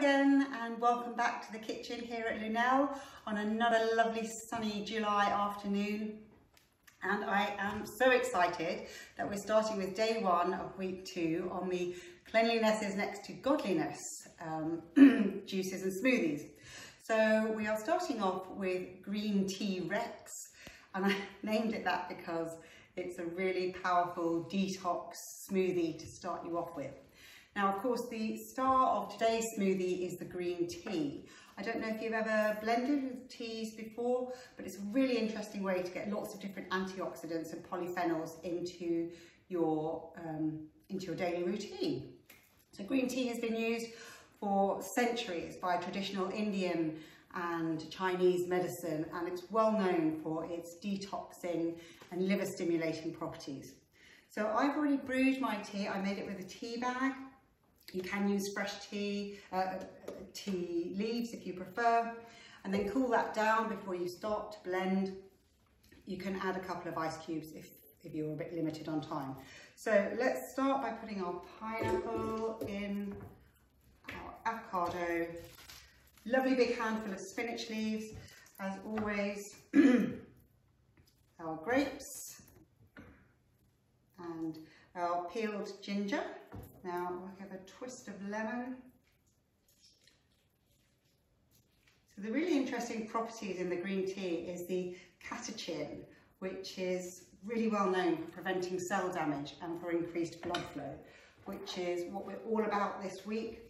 again and welcome back to the kitchen here at Lunel on another lovely sunny July afternoon and I am so excited that we're starting with day one of week two on the cleanliness is next to godliness um, juices and smoothies. So we are starting off with green T Rex and I named it that because it's a really powerful detox smoothie to start you off with. Now, of course, the star of today's smoothie is the green tea. I don't know if you've ever blended with teas before, but it's a really interesting way to get lots of different antioxidants and polyphenols into your, um, into your daily routine. So green tea has been used for centuries by traditional Indian and Chinese medicine, and it's well known for its detoxing and liver stimulating properties. So I've already brewed my tea. I made it with a tea bag. You can use fresh tea, uh, tea leaves if you prefer, and then cool that down before you start to blend. You can add a couple of ice cubes if, if you're a bit limited on time. So let's start by putting our pineapple in, our avocado, lovely big handful of spinach leaves, as always, our grapes, and our peeled ginger. Now we'll give a twist of lemon. So the really interesting properties in the green tea is the catechin, which is really well known for preventing cell damage and for increased blood flow, which is what we're all about this week.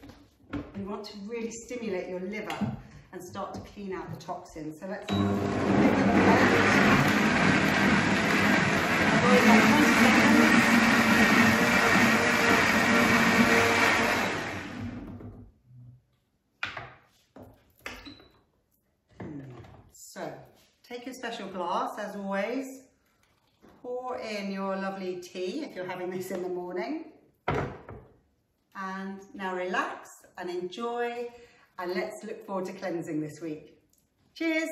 We want to really stimulate your liver and start to clean out the toxins. So let's So, take your special glass as always, pour in your lovely tea if you're having this in the morning. And now relax and enjoy and let's look forward to cleansing this week. Cheers!